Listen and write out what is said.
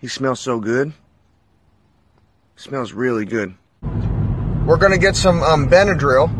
He smells so good. Smells really good. We're gonna get some um, Benadryl